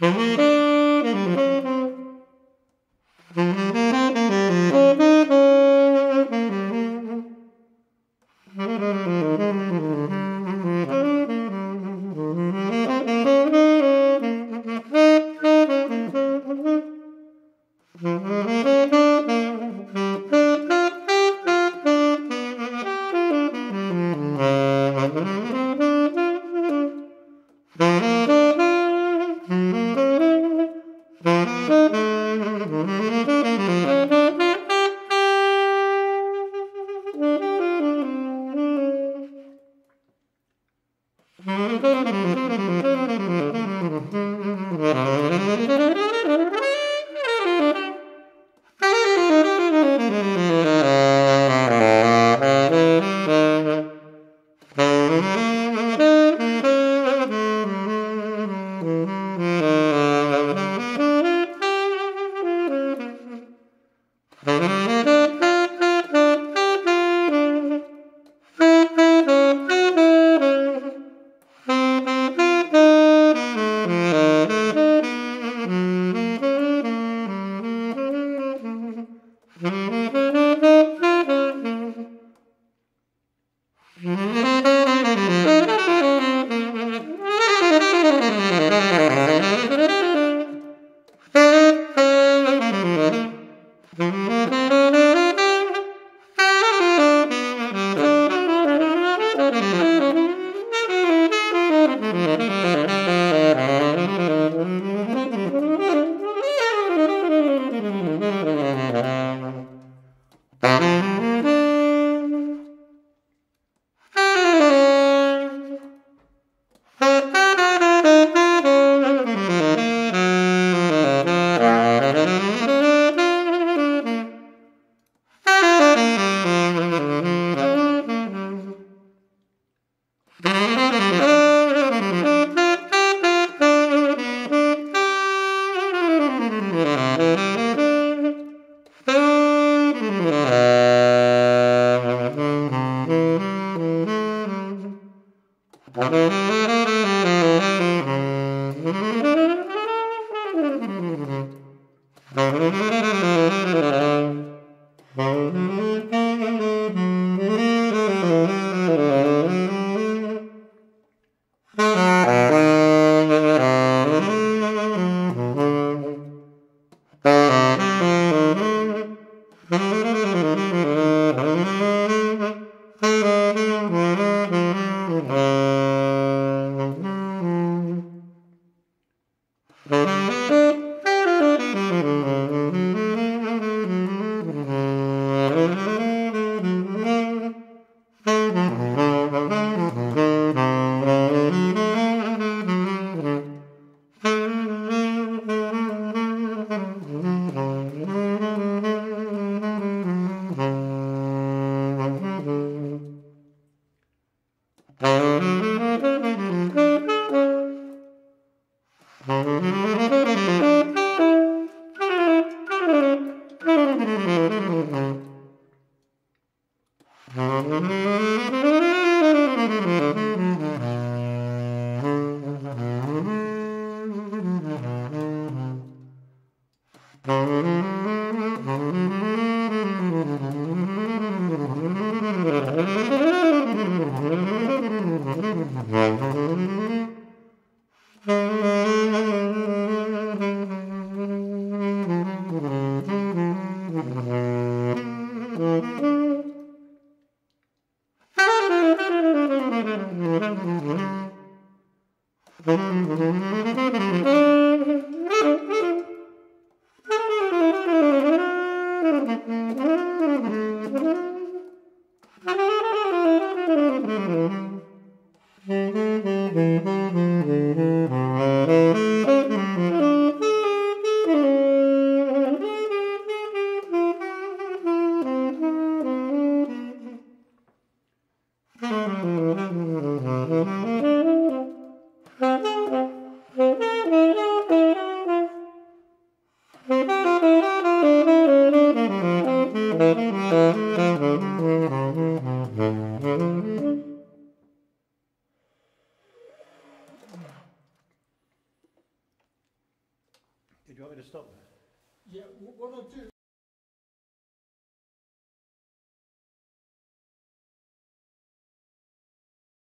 Mm-hmm. Mm-hmm. Mm-hmm. Mm-hmm. Did you want me to stop there? Yeah, what I'll do